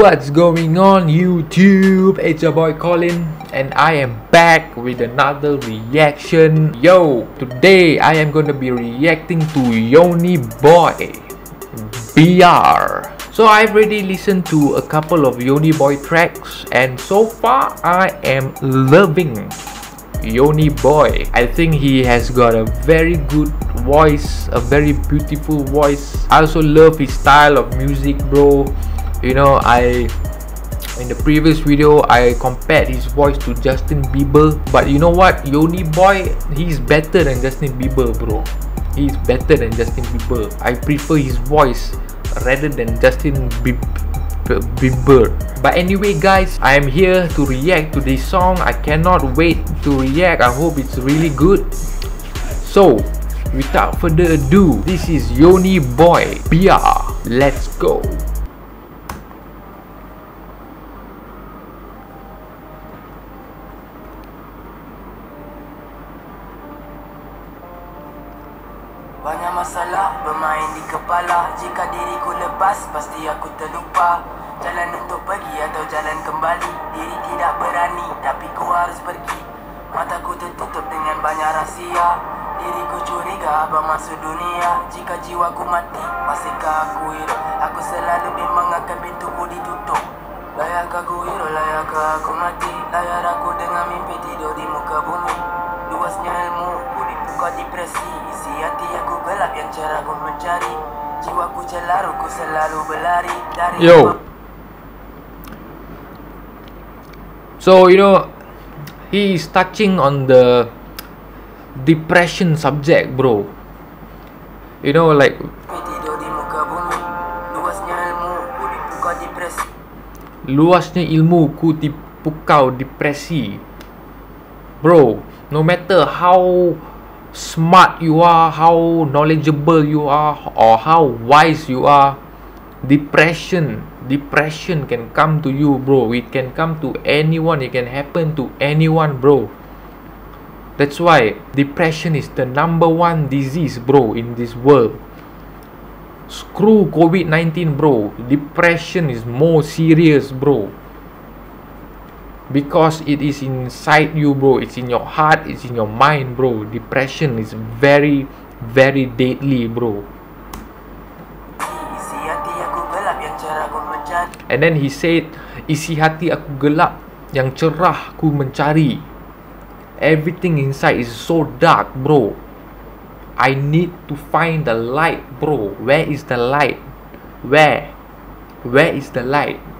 What's going on YouTube? It's your boy Collin and I am back with another reaction. Yo, today I am to be reacting to Yoni Boy Biar. So I've already listened to a couple of Yonnyboii tracks and so far I am loving Yonnyboii. I think he has got a very good voice, a very beautiful voice. I also love his style of music, bro you know i in the previous video i compared his voice to justin bieber but you know what? Yonnyboii he's better than justin bieber bro. He's better than justin bieber. I prefer his voice rather than justin bieber. But anyway guys i am here to react to this song. I cannot wait to react. I hope it's really good. So without further ado this is yoni boy. Biar let's go aku terlupa. Jalan untuk pergi atau jalan kembali Diri tidak berani tapi ku harus pergi. Mataku tertutup dengan banyak rahsia. Diriku curiga abang masuk dunia. Jika jiwaku mati masihkah aku hidup? Aku selalu bimbang akan pintuku ditutup. Layakkah aku hidup, layakkah aku mati? Layar aku dengan mimpi tidur di muka bumi. Luasnya ilmu, buka depresi. Isi hati aku gelap yang cerah ku mencari Jiwaku celaru ku selalu berlari dari Yo. So you know He is touching on the Depression subject bro. You know like Luasnya ilmu ku dipukau depresi. Bro No matter how smart you are, how knowledgeable you are, or how wise you are, depression, depression can come to you, bro. It can come to anyone, it can happen to anyone, bro. That's why depression is the number one disease, bro, in this world. Screw COVID 19, bro. Depression is more serious, bro because it is inside you bro. It's in your heart. It's in your mind bro. Depression is very very deadly bro. And then he said isi hati aku gelap yang cerah ku mencari. Everything inside is so dark bro. I need to find the light bro. Where is the light? Where? Where is the light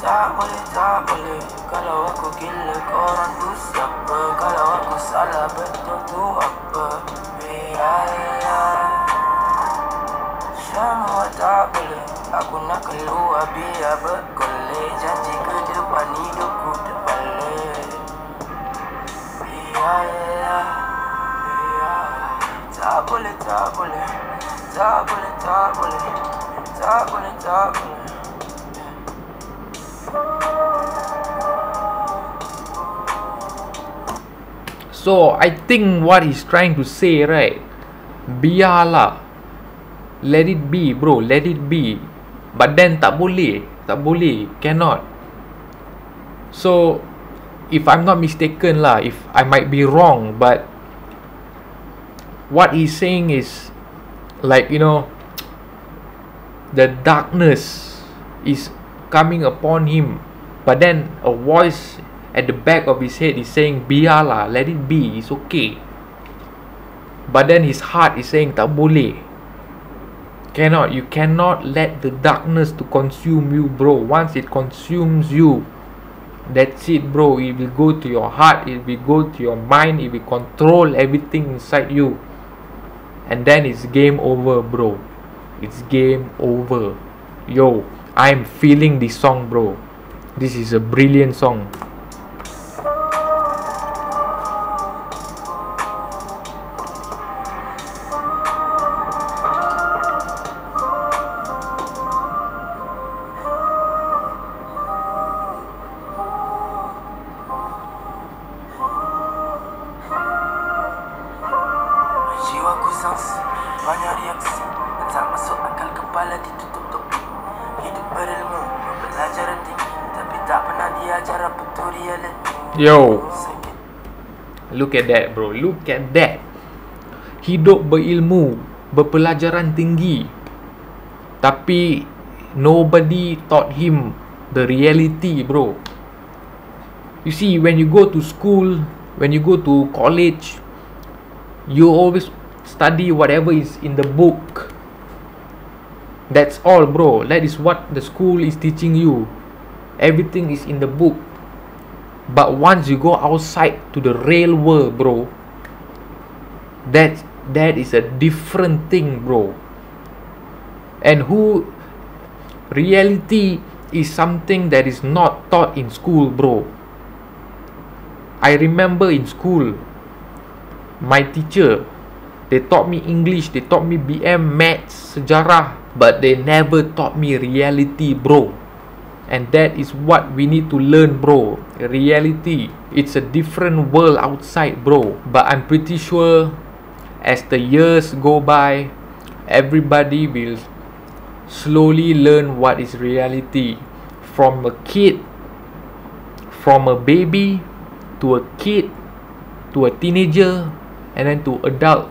tak boleh Kalau aku gila korang tu siapa Kalau aku salah betul tu apa Ya ya semua tak boleh Aku nak keluar biar Janji ke depan hidupku terbalik Biar Tak boleh, tak boleh Tak boleh, tak boleh Tak boleh, tak boleh So I think what he's trying to say right Biarlah. Let it be bro Let it be. But then tak boleh Tak boleh Cannot. So If I'm not mistaken lah If I might be wrong But What he's saying is Like you know The darkness Is Coming upon him. But then A voice at the back of his head is saying biarlah let it be it's okay. But then his heart is saying tak boleh. Cannot you cannot let the darkness to consume you bro. Once it consumes you that's it bro. It will go to your heart it will go to your mind it will control everything inside you. And then it's game over bro. It's game over. Yo i'm feeling this song bro. This is a brilliant song Sanksi Banyak reaksi tak masuk akal kepala ditutup topi Hidup berilmu Pelajaran tinggi Tapi tak pernah diajar apa tu reality Yo, look at that bro. Look at that. Hidup berilmu, berpelajaran tinggi. Tapi nobody taught him the reality, bro. You see, when you go to school, when you go to college, you always study whatever is in the book. That's all, bro. That is what the school is teaching you. Everything is in the book. But once you go outside to the real world, bro, that that is a different thing, bro. And who reality is something that is not taught in school, bro. I remember in school, my teacher, they taught me English, they taught me BM, maths, sejarah, but they never taught me reality, bro. And that is what we need to learn, bro. Reality. It's a different world outside, bro. But I'm pretty sure as the years go by, everybody will slowly learn what is reality. From a kid, from a baby to a kid to a teenager and then to adult,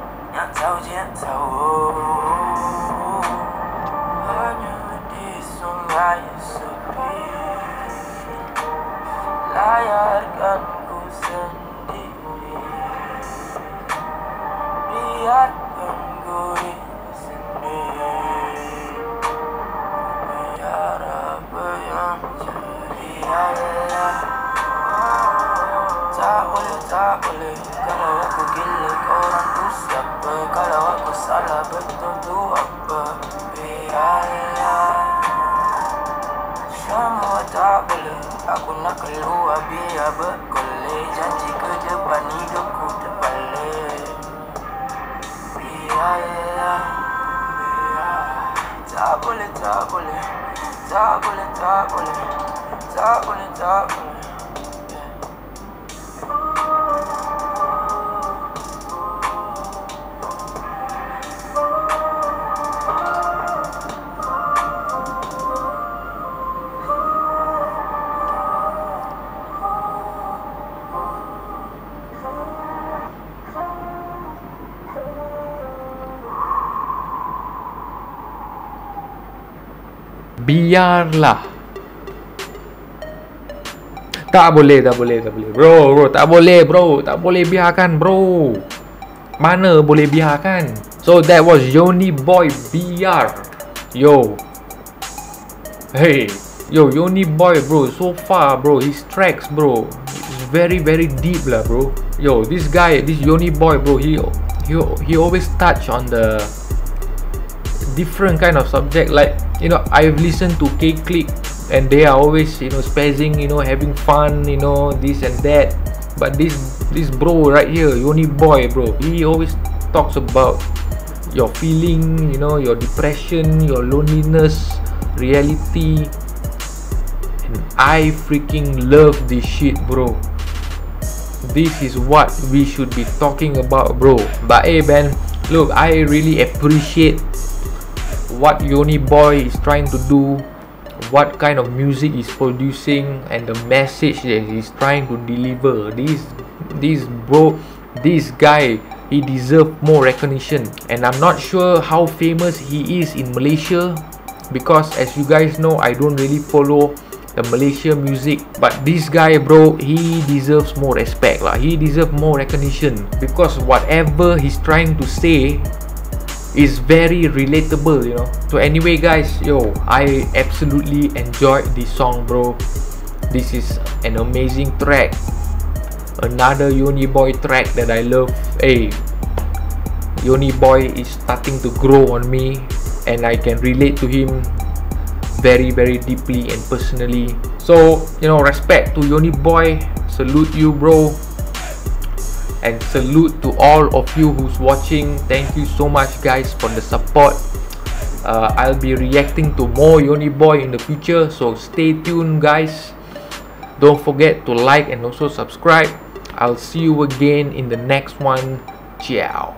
Yang tahu yang tahu. Hanya di sungai sepi. Layarkan ku sendiri. Biarkan di sini biar Allah. Tak boleh tak boleh. Kalau aku gila siapa kalau aku salah betul tu apa biarlah semua Aku nak Janji ke Biarlah. Tak boleh, tak boleh, tak boleh. Bro, bro, tak boleh, bro. Tak boleh biarkan, bro. Mana boleh biarkan? So that was Yoni Boy BR. Yo. Hey. Yo, Yoni Boy, bro. So far, bro. His tracks, bro. It's very, very deep lah, bro. Yo, this guy, this Yoni Boy, bro. He, he, he always touch on the different kind of subject. Like you know i've listened to K-Clique and they are always you know spazzing you know having fun you know this and that. But this this bro right here Yonnyboii bro he always talks about your feeling you know your depression your loneliness reality. And i freaking love this shit bro. This is what we should be talking about bro. But hey man look i really appreciate what Yonnyboii is trying to do, what kind of music he's producing, and the message that he's trying to deliver. This, this bro, this guy, he deserve more recognition. And I'm not sure how famous he is in Malaysia, because as you guys know, I don't really follow the Malaysia music. But this guy, bro, he deserves more respect lah. He deserves more recognition because whatever he's trying to say is very relatable you know. So anyway guys yo i absolutely enjoyed this song bro. This is an amazing track. Another Yonnyboii track that i love. Hey Yonnyboii is starting to grow on me and I can relate to him very very deeply and personally. So you know respect to Yonnyboii. Salute you bro and salute to all of you who's watching. Thank you so much guys for the support. Uh, I'll be reacting to more Yoni Boy in the future so stay tuned guys. Don't forget to like and also subscribe. I'll see you again in the next one. Ciao